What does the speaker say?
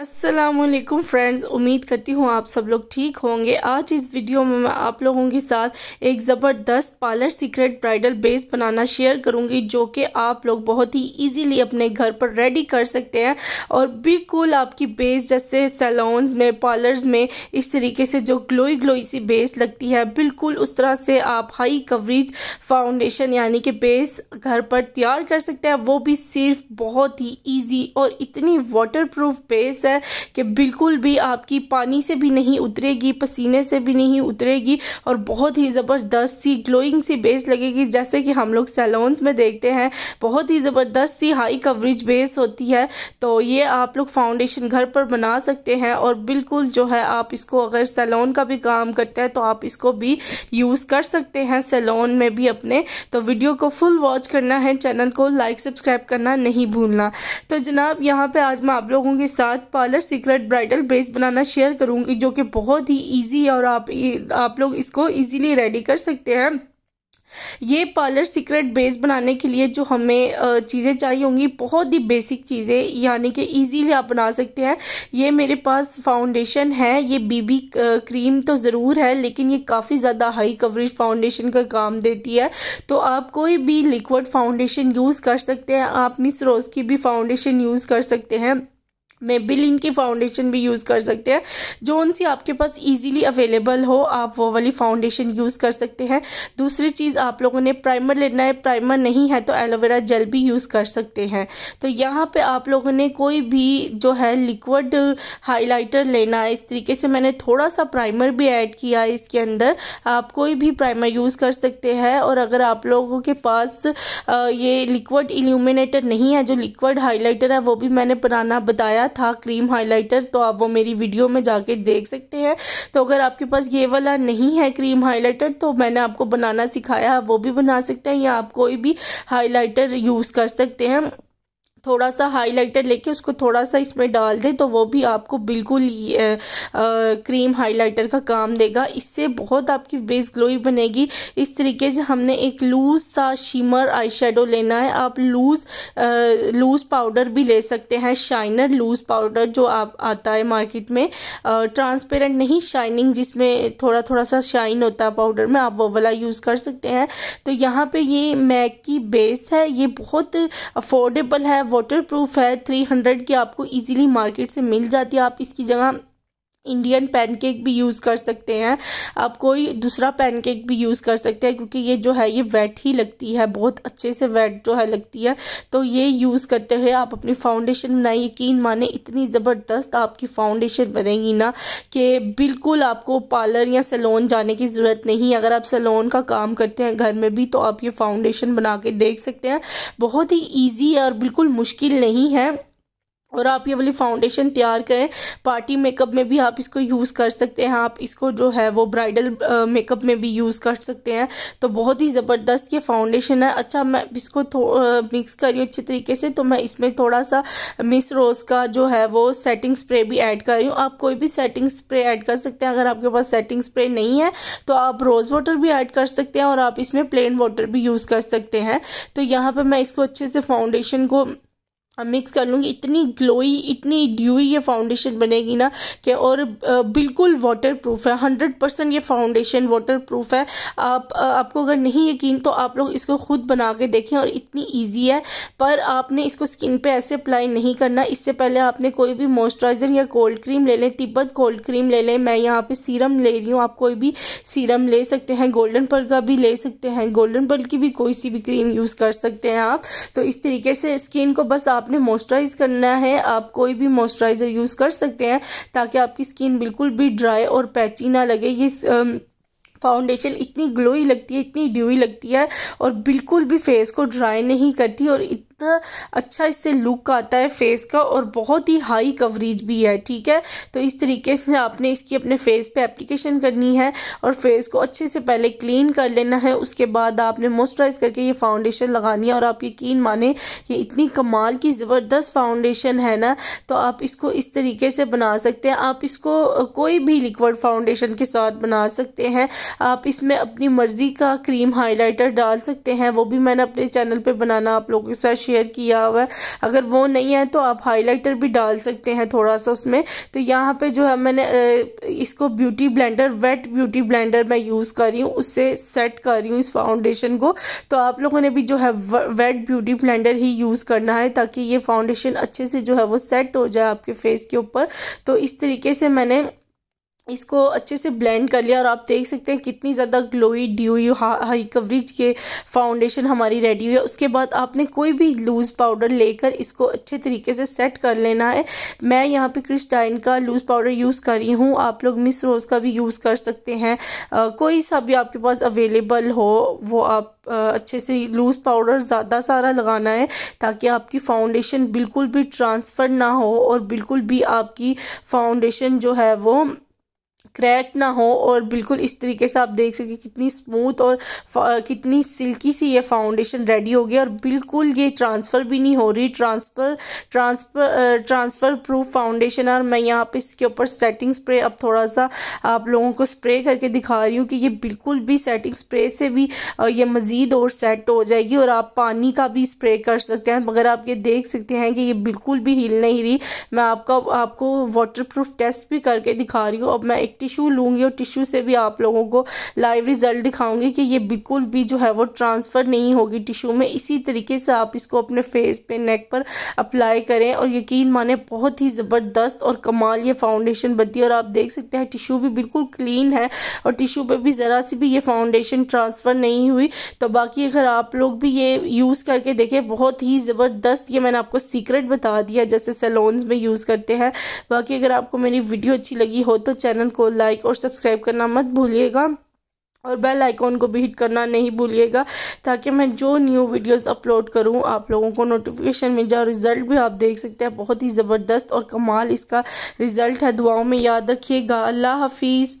असलकुम फ्रेंड्स उम्मीद करती हूँ आप सब लोग ठीक होंगे। आज इस वीडियो में मैं आप लोगों के साथ एक ज़बरदस्त पार्लर सीक्रेट ब्राइडल बेस बनाना शेयर करूँगी, जो कि आप लोग बहुत ही इजीली अपने घर पर रेडी कर सकते हैं। और बिल्कुल आपकी बेस जैसे सैलॉन्स में पार्लर्स में इस तरीके से जो ग्लोई ग्लोई सी बेस लगती है, बिल्कुल उस तरह से आप हाई कवरेज फाउंडेशन यानी कि बेस घर पर तैयार कर सकते हैं। वो भी सिर्फ़ बहुत ही ईजी और इतनी वाटर बेस है कि बिल्कुल भी आपकी पानी से भी नहीं उतरेगी, पसीने से भी नहीं उतरेगी और बहुत ही ज़बरदस्त सी ग्लोइंग सी बेस लगेगी। जैसे कि हम लोग सैलॉन्स में देखते हैं, बहुत ही ज़बरदस्त सी हाई कवरेज बेस होती है। तो ये आप लोग फाउंडेशन घर पर बना सकते हैं और बिल्कुल जो है आप इसको अगर सैलॉन का भी काम करते हैं तो आप इसको भी यूज़ कर सकते हैं सैलॉन में भी अपने। तो वीडियो को फुल वॉच करना है चैनल को लाइक सब्सक्राइब करना नहीं भूलना। तो जनाब, यहाँ पे आज मैं आप लोगों के साथ पार्लर सीक्रेट ब्राइडल बेस बनाना शेयर करूँगी, जो कि बहुत ही ईजी है और आप आप लोग इसको ईजीली रेडी कर सकते हैं। ये पार्लर सीक्रेट बेस बनाने के लिए जो हमें चीज़ें चाहिए होंगी, बहुत ही बेसिक चीज़ें, यानी कि इजीली आप बना सकते हैं। ये मेरे पास फाउंडेशन है, ये बीबी क्रीम तो ज़रूर है, लेकिन ये काफ़ी ज़्यादा हाई कवरेज फाउंडेशन का काम देती है। तो आप कोई भी लिक्विड फाउंडेशन यूज़ कर सकते हैं, आप मिस रोज़ की भी फाउंडेशन यूज़ कर सकते हैं। मेबिलिन की फाउंडेशन भी यूज़ कर सकते हैं। जोन सी आपके पास इजीली अवेलेबल हो, आप वो वाली फाउंडेशन यूज़ कर सकते हैं। दूसरी चीज़ आप लोगों ने प्राइमर लेना है प्राइमर नहीं है तो एलोवेरा जेल भी यूज़ कर सकते हैं। तो यहाँ पे आप लोगों ने कोई भी जो है लिक्विड हाइलाइटर लेना है, इस तरीके से मैंने थोड़ा सा प्राइमर भी ऐड किया है इसके अंदर। आप कोई भी प्राइमर यूज़ कर सकते हैं और अगर आप लोगों के पास ये लिक्विड इल्यूमिनेटर नहीं है, जो लिक्विड हाईलाइटर है, वो भी मैंने बनाना बताया था क्रीम हाइलाइटर तो आप वो मेरी वीडियो में जाके देख सकते हैं। तो अगर आपके पास ये वाला नहीं है क्रीम हाइलाइटर तो मैंने आपको बनाना सिखाया वो भी बना सकते हैं या आप कोई भी हाइलाइटर यूज़ कर सकते हैं। थोड़ा सा हाइलाइटर लेके उसको थोड़ा सा इसमें डाल दें तो वो भी आपको बिल्कुल आ, क्रीम हाइलाइटर का काम देगा। इससे बहुत आपकी बेस ग्लोई बनेगी। इस तरीके से हमने एक लूज़ सा शिमर आई लेना है। आप लूज़ लूज़ पाउडर भी ले सकते हैं। शाइनर लूज़ पाउडर जो आप आता है मार्केट में ट्रांसपेरेंट नहीं शाइनिंग जिसमें थोड़ा थोड़ा सा शाइन होता है पाउडर में आप वो वाला यूज़ कर सकते हैं। तो यहाँ पर ये मैक की बेस है। ये बहुत अफोर्डेबल है वाटर प्रूफ है थ्री हंड्रेड की आपको इजीली मार्केट से मिल जाती है, आप इसकी जगह इंडियन पैनकेक भी यूज़ कर सकते हैं। आप कोई दूसरा पैनकेक भी यूज़ कर सकते हैं, क्योंकि ये जो है, ये वेट ही लगती है, बहुत अच्छे से वेट जो है लगती है। तो ये यूज़ करते हुए आप अपनी फाउंडेशन बनाए यकीन माने, इतनी ज़बरदस्त आपकी फाउंडेशन बनेगी ना कि बिल्कुल आपको पार्लर या सैलून जाने की ज़रूरत नहीं। अगर आप सैलून का काम करते हैं, घर में भी तो आप ये फाउंडेशन बना के देख सकते हैं। बहुत ही ईजी है और बिल्कुल मुश्किल नहीं है। और आप ये वाली फाउंडेशन तैयार करें। पार्टी मेकअप में भी आप इसको यूज़ कर सकते हैं। आप इसको जो है वो ब्राइडल मेकअप में भी यूज़ कर सकते हैं। तो बहुत ही ज़बरदस्त ये फाउंडेशन है। अच्छा मैं इसको मिक्स करी अच्छे तरीके से तो मैं इसमें थोड़ा सा मिस रोज़ का जो है वो सेटिंग स्प्रे भी ऐड कर रही हूँ। आप कोई भी सेटिंग स्प्रे ऐड कर सकते हैं। अगर आपके पास सेटिंग स्प्रे नहीं है तो आप रोज़ वाटर भी ऐड कर सकते हैं और आप इसमें प्लेन वाटर भी यूज़ कर सकते हैं। तो यहाँ पर मैं इसको अच्छे से फाउंडेशन को मिक्स कर लूँगी। इतनी ग्लोई इतनी ड्यूई ये फाउंडेशन बनेगी ना कि और बिल्कुल वाटर प्रूफ है। हंड्रेड परसेंट ये फाउंडेशन वाटर प्रूफ है। आप आपको अगर नहीं यकीन तो आप लोग इसको खुद बना के देखें और इतनी ईजी है। पर आपने इसको स्किन पे ऐसे अप्लाई नहीं करना। इससे पहले आपने कोई भी मॉइस्चराइज़र या कोल्ड क्रीम ले लें। तिब्बत कोल्ड क्रीम ले लें। मैं यहाँ पर सीरम ले रही हूँ। आप कोई भी सीरम ले सकते हैं। गोल्डन पर्ल का भी ले सकते हैं। गोल्डन पर्ल की भी कोई सी भी क्रीम यूज़ कर सकते हैं आप। तो इस तरीके से स्किन को बस आप आपने मॉइस्चराइज करना है, आप कोई भी मॉइस्चराइज़र यूज़ कर सकते हैं ताकि आपकी स्किन बिल्कुल भी ड्राई और पैची ना लगे। ये फाउंडेशन इतनी ग्लोई लगती है, इतनी ड्यूई लगती है और बिल्कुल भी फेस को ड्राई नहीं करती और इतना अच्छा इससे लुक आता है फेस का और बहुत ही हाई कवरेज भी है, ठीक है? तो इस तरीके से आपने इसकी अपने फेस पे एप्लीकेशन करनी है और फेस को अच्छे से पहले क्लीन कर लेना है। उसके बाद आपने मॉइस्चराइज करके ये फाउंडेशन लगानी है और आप यकीन माने ये इतनी कमाल की ज़बरदस्त फाउंडेशन है ना तो आप इसको इस तरीके से बना सकते हैं। आप इसको कोई भी लिक्विड फाउंडेशन के साथ बना सकते हैं। आप इसमें अपनी मर्ज़ी का क्रीम हाईलाइटर डाल सकते हैं। वो भी मैंने अपने चैनल पर बनाना आप लोगों के साथ शेयर किया हुआ है। अगर वो नहीं है तो आप हाईलाइटर भी डाल सकते हैं थोड़ा सा उसमें। तो यहाँ पे जो है मैंने इसको beauty blender wet beauty blender मैं यूज़ कर रही हूँ। उससे सेट कर रही हूँ इस फाउंडेशन को। तो आप लोगों ने भी जो है वेट ब्यूटी ब्लेंडर ही यूज़ करना है ताकि ये फाउंडेशन अच्छे से जो है वो सेट हो जाए आपके फेस के ऊपर। तो इस तरीके से मैंने इसको अच्छे से ब्लेंड कर लिया और आप देख सकते हैं कितनी ज़्यादा ग्लोई ड्यूई हाई कवरेज के फाउंडेशन हमारी रेडी हुई है। उसके बाद आपने कोई भी लूज़ पाउडर लेकर इसको अच्छे तरीके से सेट कर लेना है। मैं यहाँ पे क्रिस्टाइन का लूज़ पाउडर यूज़ कर रही हूँ। आप लोग मिस रोज़ का भी यूज़ कर सकते हैं। आ, कोई सा भी आपके पास अवेलेबल हो वो आप अच्छे से लूज़ पाउडर ज़्यादा सारा लगाना है ताकि आपकी फाउंडेशन बिल्कुल भी ट्रांसफ़र ना हो और बिल्कुल भी आपकी फाउंडेशन जो है वो क्रैक ना हो और बिल्कुल इस तरीके से आप देख सकें कितनी स्मूथ और कितनी सिल्की सी ये फाउंडेशन रेडी हो गई और बिल्कुल ये ट्रांसफ़र भी नहीं हो रही। Transfer transfer transfer proof foundation और मैं यहाँ पे इसके ऊपर सेटिंग स्प्रे अब थोड़ा सा आप लोगों को स्प्रे करके दिखा रही हूँ कि ये बिल्कुल भी सेटिंग स्प्रे से भी ये मज़ीद और सेट हो जाएगी और आप पानी का भी स्प्रे कर सकते हैं। मगर आप ये देख सकते हैं कि ये बिल्कुल भी हिल नहीं रही। मैं आपका, आपको वाटर टेस्ट भी करके दिखा रही हूँ। अब मैं एक टिश्यू लूँगी और टिश्यू से भी आप लोगों को लाइव रिज़ल्ट दिखाऊँगी कि ये बिल्कुल भी जो है वो ट्रांसफ़र नहीं होगी टिश्यू में। इसी तरीके से आप इसको अपने फेस पे नेक पर अप्लाई करें और यकीन माने बहुत ही ज़बरदस्त और कमाल ये फाउंडेशन बनती है और आप देख सकते हैं टिश्यू भी बिल्कुल क्लीन है और टिश्यू पर भी ज़रा सी भी ये फाउंडेशन ट्रांसफ़र नहीं हुई। तो बाकी अगर आप लोग भी ये यूज़ करके देखें, बहुत ही ज़बरदस्त ये मैंने आपको सीक्रेट बता दिया जैसे सलोन्स में यूज़ करते हैं। बाकी अगर आपको मेरी वीडियो अच्छी लगी हो तो चैनल को लाइक और सब्सक्राइब करना मत भूलिएगा और बेल आइकॉन को भी हिट करना नहीं भूलिएगा ताकि मैं जो न्यू वीडियोस अपलोड करूँ, आप लोगों को नोटिफिकेशन मिल जाए रिज़ल्ट भी आप देख सकते हैं, बहुत ही ज़बरदस्त और कमाल इसका रिज़ल्ट है। दुआओं में याद रखिएगा। अल्लाह हाफिज़।